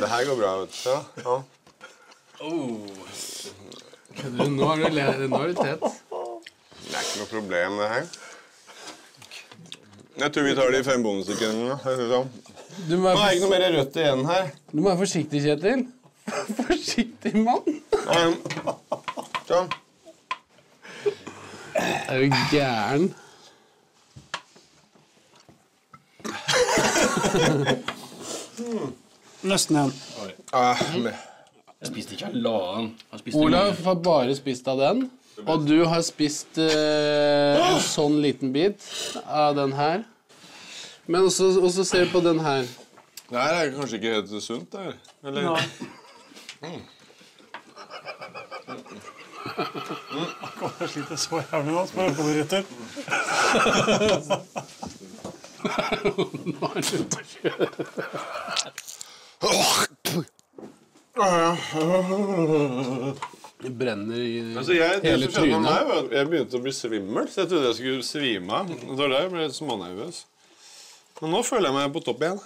det her går bra, vet du. Ja, ja. Du, nå er du, nå er du tett. Det er ikke noe problem, det her. Jeg tror vi tar de fem bonussekundene. Sånn. Nå er ikke noe mer rødt igjen her. du må være forsiktig, Kjetil. Forsiktig, mann. Sånn. Er du gæren? Nesten igjen. Ah, Jeg spiste ikke halvannen. Olav har bare spist av den. Og du har spist eh, en sånn liten bit av den her. Men også, også ser du på den her. det her er kanskje ikke helt sunt, det her. Eller? Jeg sliter så jævlig nå. Spør om det retter. Det brenner i Altså, jeg, det hele som skjedde med trynet. meg, var at jeg begynte å bli svimmel, så jeg trodde jeg skulle svime av. Det var da jeg ble smånervøs. Men nå føler jeg meg på topp igjen.